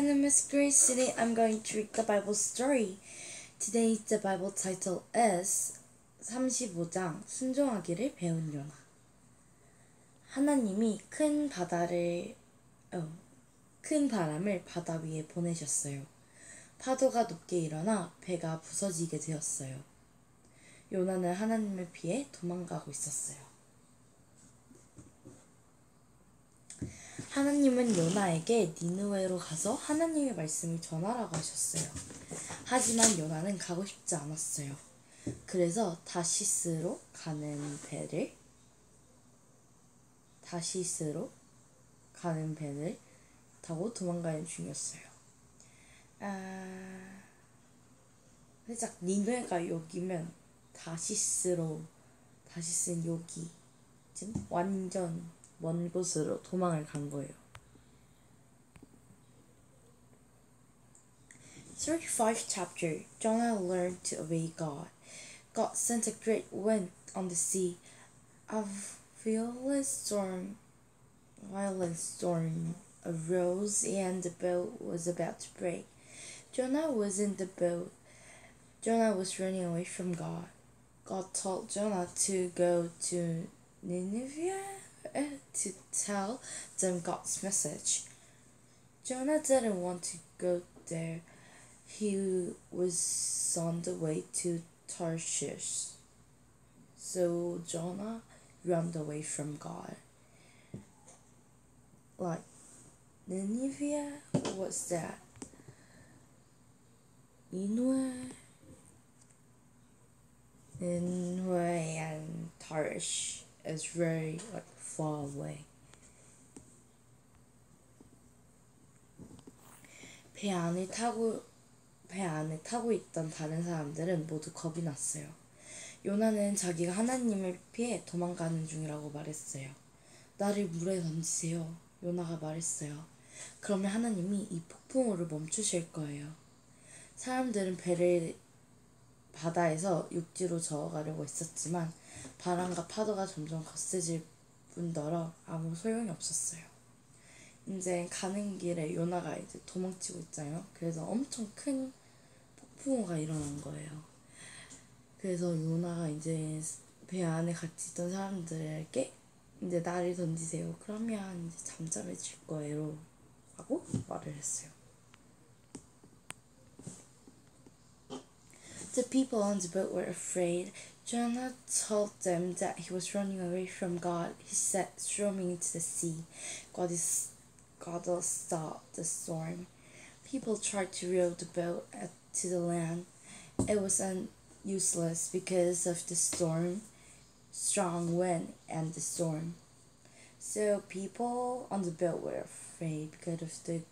my name is Grace. Today I'm going to read the Bible story. Today the Bible title is 35장 순종하기를 배운 요나. 하나님이 큰 바다를 어, 큰 바람을 바다 위에 보내셨어요. 파도가 높게 일어나 배가 부서지게 되었어요. 요나는 하나님을 피해 도망가고 있었어요. 하나님은 요나에게 니느웨로 가서 하나님의 말씀을 전하라고 하셨어요. 하지만 요나는 가고 싶지 않았어요. 그래서 다시스로 가는 배를 다시스로 가는 배를 타고 도망가는 중이었어요. 아, 살짝 니느웨가 여기면 다시스로 다시스는 여기 지금 완전 먼 곳으로 도망을 간 거예요. 35th chapter Jonah learned to obey God. God sent a great wind on the sea. A violent storm, violent storm arose and the boat was about to break. Jonah was in the boat. Jonah was running away from God. God told Jonah to go to Nineveh to tell them God's message. Jonah didn't want to go there. He was on the way to Tarshish. So Jonah ran away from God. Like Nineveh, what's that? Nineveh, Nineveh and Tarshish is very like far away. 배 안에 타고 배 안에 타고 있던 다른 사람들은 모두 겁이 났어요. 요나는 자기가 하나님을 피해 도망가는 중이라고 말했어요. 나를 물에 던지세요. 요나가 말했어요. 그러면 하나님이 이 폭풍우를 멈추실 거예요. 사람들은 배를 바다에서 육지로 저어가려고 했었지만 바람과 파도가 점점 거세질 뿐더러 아무 소용이 없었어요. 이제 가는 길에 요나가 이제 도망치고 있잖아요. 그래서 엄청 큰 폭풍우가 일어난 거예요. 그래서 요나가 이제 배 안에 같이 있던 사람들에게 이제 나를 던지세요. 그러면 이제 잠잠해질 거예요. 하고 말을 했어요. The people on the boat were afraid. Jonah told them that he was running away from God. He said, "Throw me into the sea. God is God will stop the storm." People tried to row the boat to the land. It was un- useless because of the storm, strong wind, and the storm. So people on the boat were afraid because of the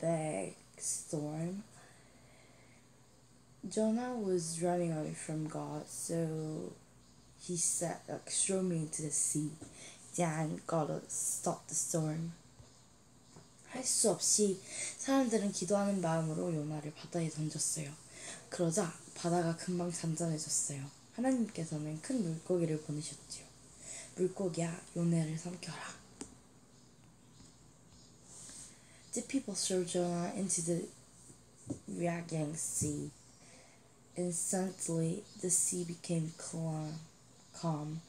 big storm. Jonah was running away from God, so he said, like, throw me into the sea. Then God will stop the storm. 할 수 없이 사람들은 기도하는 마음으로 요나를 바다에 던졌어요. 그러자 바다가 금방 잔잔해졌어요. 하나님께서는 큰 물고기를 보내셨지요. 물고기야, 요나를 삼켜라. The people threw Jonah into the raging sea. Instantly, the sea became calm. calm.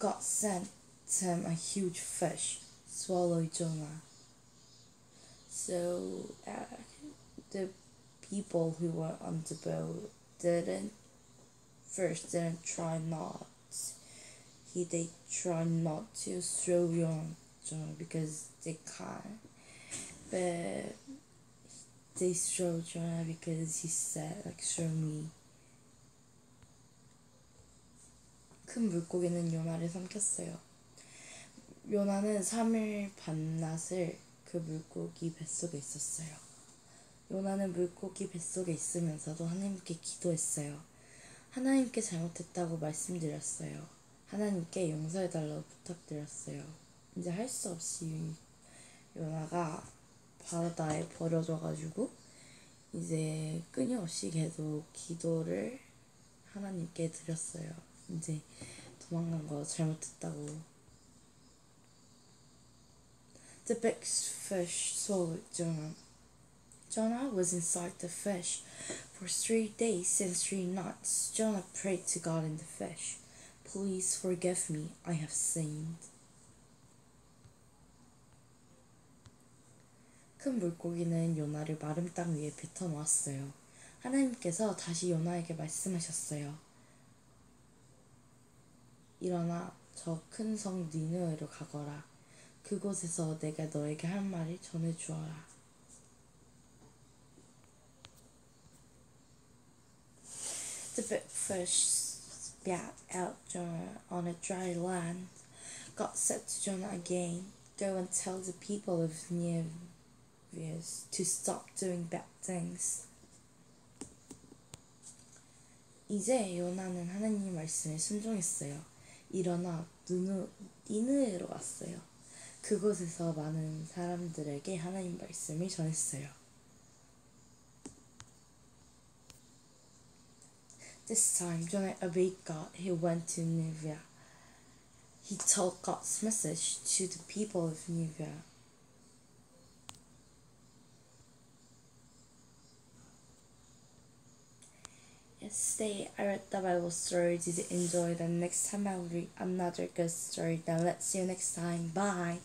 God sent him a huge fish, swallowed Jonah. So, uh, the people who were on the boat didn't first didn't try not. He they try not to throw Jonah because they can't, but they throw Jonah because he said like show me. 큰 물고기는 요나를 삼켰어요. 요나는 3일 반낮을 그 물고기 뱃속에 있었어요. 요나는 물고기 뱃속에 있으면서도 하나님께 기도했어요. 하나님께 잘못했다고 말씀드렸어요. 하나님께 용서해달라고 부탁드렸어요. 이제 할 수 없이 요나가 바다에 버려져가지고 이제 끊임없이 계속 기도를 하나님께 드렸어요. 이제 도망간 거 잘못했다고. The big fish swallowed Jonah. Jonah was inside the fish. For three days and three nights, Jonah prayed to God in the fish. Please forgive me, I have sinned. 큰 물고기는 요나를 마른 땅 위에 뱉어 놓았어요. 하나님께서 다시 요나에게 말씀하셨어요. 일어나 저 큰 성 니느웨로 가거라. 그곳에서 내가 너에게 할 말을 전해 주어라. The big fish spat out Jonah on a dry land. God said to Jonah again, Go and tell the people of Nineveh to stop doing bad things. 이제 요나는 하나님 말씀에 순종했어요. 일어나 누누, 니느웨로 왔어요. 그곳에서 많은 사람들에게 하나님 말씀을 전했어요. This time, Jonah obeyed God. He went to Nineveh. He told God's message to the people of Nineveh. Yesterday, I read the Bible story. Did you enjoy? And next time, I'll read another good story. Then let's see you next time. Bye.